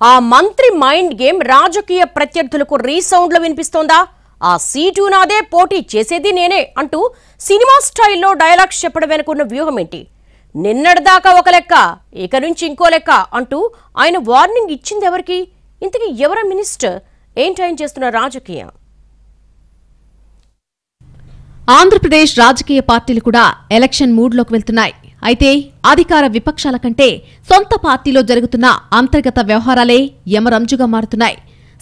ఆ మంత్రి mind game రాజకీయ ప్రత్యర్థులకు రీసౌండ్లో వినిపిస్తోందా? ఆ సీటు నాదే పోటీ చేసేది నేనే అంటూ సినిమా స్టైల్లో డైలాగ్స్ చెప్పడం వెనుకున్న వ్యూహం ఏంటి? నిన్నటిదాకా ఒక లెక్క ఇక నుంచి ఇంకో లెక్క అంటూ ఆయన వార్నింగ్ ఇచ్చింది ఎవరికి? ఇంతకీ ఎవర మినిస్టర్? ఏంటి ఆయన చేస్తున్న రాజకీయం? ఆంధ్రప్రదేశ్ రాజకీయ పార్టీలు కూడా ఎలక్షన్ మూడ్లోకి వెళ్తున్నాయి. అయితే అధికార విపక్షాల కంటే సొంత పార్టీలో జరుగుతున్న అంతర్గత వ్యవహారాలే యమరంజుగా మారుతున్నాయి.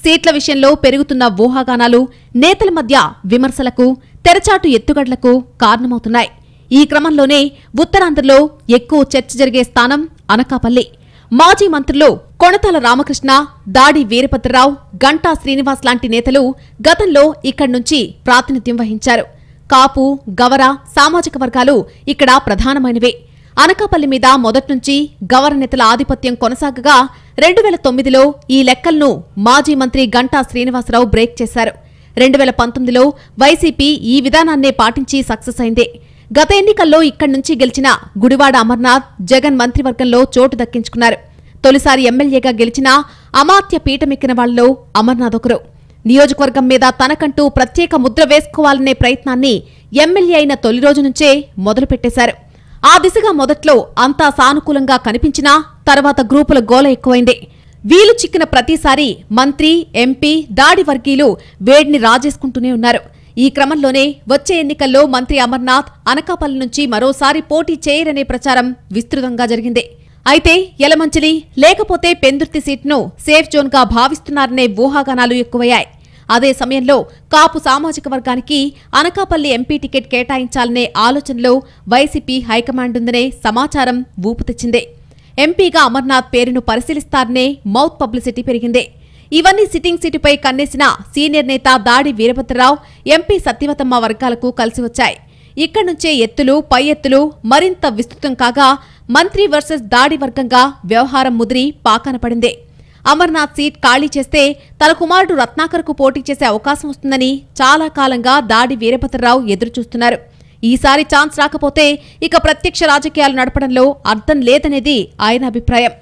సీట్ల విషయంలో పెరుగుతున్న ఊహాగానాలు నేతల మధ్య విమర్శలకు తెరచాటు ఎత్తుగడలకు కారణమవుతున్నాయి. ఈ క్రమంలోనే ఉత్తరాంధ్రలో ఎక్కువ చర్చ జరిగే స్థానం అనకాపల్లి. మాజీ మంత్రులు కొణతాల రామకృష్ణ దాడి వీరభద్రరావు గంటా శ్రీనివాస్ లాంటి నేతలు గతంలో ఇక్కడి నుంచి ప్రాతినిధ్యం వహించారు. కాపు గవర సామాజిక వర్గాలు ఇక్కడ ప్రధానమైనవే. అనకాపల్లి మీద మొదట్నుంచి గవర ఆధిపత్యం కొనసాగగా రెండు వేల తొమ్మిదిలో ఈ లెక్కలను మాజీ మంత్రి గంటా శ్రీనివాసరావు బ్రేక్ చేశారు. రెండు వేల పంతొమ్మిదిలో వైసీపీ ఈ విధానాన్నే పాటించి సక్సెస్ అయింది. గత ఎన్నికల్లో ఇక్కడి నుంచి గెలిచిన గుడివాడ అమర్నాథ్ జగన్ మంత్రివర్గంలో చోటు దక్కించుకున్నారు. తొలిసారి ఎమ్మెల్యేగా గెలిచిన అమాత్య పీఠమెక్కిన వాళ్ళలో అమర్నాథ్ ఒకరు. నియోజకవర్గం మీద తనకంటూ ప్రత్యేక ముద్ర వేసుకోవాలనే ప్రయత్నాన్ని ఎమ్మెల్యే అయిన తొలి రోజు నుంచే మొదలుపెట్టేశారు. ఆ దిశగా మొదట్లో అంతా సానుకూలంగా కనిపించినా తర్వాత గ్రూపుల గోల ఎక్కువైంది. వీలు చిక్కిన ప్రతిసారి మంత్రి ఎంపీ దాడి వర్గీయులు వేడిని రాజేసుకుంటూనే ఉన్నారు. ఈ క్రమంలోనే వచ్చే ఎన్నికల్లో మంత్రి అమర్నాథ్ అనకాపల్లి నుంచి మరోసారి పోటీ చేయరనే ప్రచారం విస్తృతంగా జరిగింది. అయితే యలమంచిలి లేకపోతే పెందుర్తి సీట్ను సేఫ్ జోన్గా భావిస్తున్నారనే ఊహాగానాలు ఎక్కువయ్యాయి. అదే సమయంలో కాపు సామాజిక వర్గానికి అనకాపల్లి ఎంపీ టికెట్ కేటాయించాలనే ఆలోచనలో వైసీపీ హైకమాండ్ ఉందనే సమాచారం ఊపు తెచ్చిందే. ఎంపీగా అమర్నాథ్ పేరును పరిశీలిస్తారనే మౌత్ పబ్లిసిటీ పెరిగింది. ఇవన్నీ సిట్టింగ్ సీటుపై కన్నేసిన సీనియర్ నేత దాడి వీరభద్రరావు ఎంపీ సత్యవతమ్మ వర్గాలకు కలిసి వచ్చాయి. ఇక్కడి నుంచే ఎత్తులు పై ఎత్తులు మరింత విస్తృతం కాగా మంత్రి వర్సెస్ దాడి వర్గంగా వ్యవహారం ముదిరి పాకనపడింది అమర్నాథ్ సీట్ ఖాళీ చేస్తే తన కుమారుడు రత్నాకర్కు పోటీ చేసే అవకాశం వస్తుందని చాలా కాలంగా దాడి వీరభద్రరావు ఎదురుచూస్తున్నారు. ఈసారి ఛాన్స్ రాకపోతే ఇక ప్రత్యక్ష రాజకీయాలు నడపడంలో అర్థం లేదనేది ఆయన అభిప్రాయం.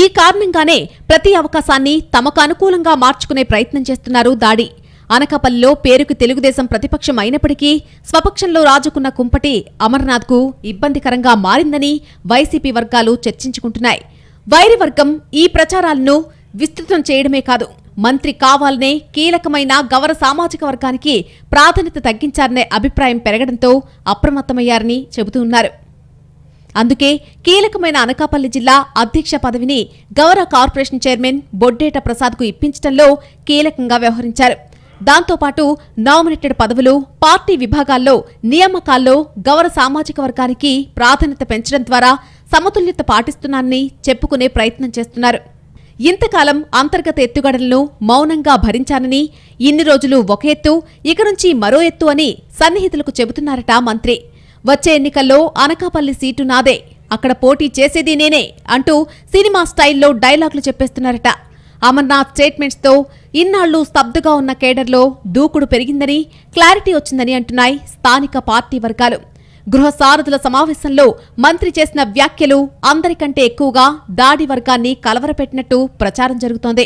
ఈ కారణంగానే ప్రతి అవకాశాన్ని తమకు అనుకూలంగా మార్చుకునే ప్రయత్నం చేస్తున్నారు దాడి. అనకాపల్లిలో పేరుకు తెలుగుదేశం ప్రతిపక్షం అయినప్పటికీ స్వపక్షంలో రాజుకున్న కుంపటి అమర్నాథ్కు ఇబ్బందికరంగా మారిందని వైసీపీ వర్గాలు చర్చించుకుంటున్నాయి. వైరి వర్గం ఈ ప్రచారాలను విస్తృతం చేయడమే కాదు. మంత్రి కావాలనే కీలకమైన గవర సామాజిక వర్గానికి ప్రాధాన్యత తగ్గించారనే అభిప్రాయం పెరగడంతో అప్రమత్తమయ్యారని చెబుతూ ఉన్నారు. అందుకే కీలకమైన అనకాపల్లి జిల్లా అధ్యక్ష పదవిని గౌర కార్పొరేషన్ చైర్మన్ బొడ్డేట ప్రసాద్కు ఇప్పించడంలో కీలకంగా వ్యవహరించారు. దాంతోపాటు నామినేటెడ్ పదవులు పార్టీ విభాగాల్లో నియామకాల్లో గౌర సామాజిక వర్గానికి ప్రాధాన్యత పెంచడం ద్వారా సమతుల్యత పాటిస్తున్నానని చెప్పుకునే ప్రయత్నం చేస్తున్నారు. ఇంతకాలం అంతర్గత ఎత్తుగడలను మౌనంగా భరించానని ఇన్ని రోజులు ఒక ఎత్తు ఇక నుంచి మరో ఎత్తు అని సన్నిహితులకు చెబుతున్నారట మంత్రి. వచ్చే ఎన్నికల్లో అనకాపల్లి సీటు నాదే. అక్కడ పోటీ చేసేది నేనే అంటూ సినిమా స్టైల్లో డైలాగులు చెప్పేస్తున్నారట. అమర్నాథ్ స్టేట్మెంట్స్తో ఇన్నాళ్ళు స్తబ్దుగా ఉన్న కేడర్లో దూకుడు పెరిగిందని క్లారిటీ వచ్చిందని అంటున్నాయి స్థానిక పార్టీ వర్గాలు. గృహ సారథుల సమావేశంలో మంత్రి చేసిన వ్యాఖ్యలు అందరికంటే ఎక్కువగా దాడి వర్గాన్ని కలవరపెట్టినట్టు ప్రచారం జరుగుతోంది.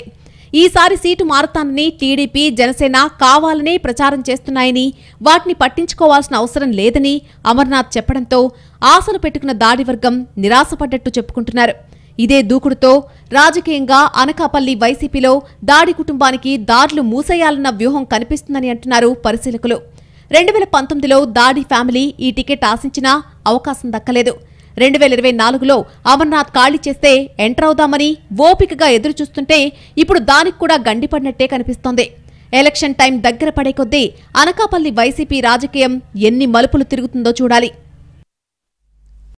ఈసారి సీటు మారుతానని టీడీపీ జనసేన కావాలనే ప్రచారం చేస్తున్నాయని వాటిని పట్టించుకోవాల్సిన అవసరం లేదని అమర్నాథ్ చెప్పడంతో ఆశలు పెట్టుకున్న దాడి వర్గం నిరాశపడ్డట్టు చెప్పుకుంటున్నారు. ఇదే దూకుడుతో రాజకీయంగా అనకాపల్లి వైసీపీలో దాడి కుటుంబానికి దాడులు మూసేయాలన్న వ్యూహం కనిపిస్తుందని అంటున్నారు పరిశీలకులు. రెండు వేల పంతొమ్మిదిలో దాడి ఫ్యామిలీ ఈ టికెట్ ఆశించినా అవకాశం దక్కలేదు. రెండు వేల ఇరవై నాలుగులో అమర్నాథ్ ఖాళీ చేస్తే ఎంటర్ అవుదామని ఓపికగా ఎదురుచూస్తుంటే ఇప్పుడు దానికి కూడా గండిపడినట్టే కనిపిస్తోంది. ఎలక్షన్ టైం దగ్గర పడే కొద్దీ అనకాపల్లి వైసీపీ రాజకీయం ఎన్ని మలుపులు తిరుగుతుందో చూడాలి.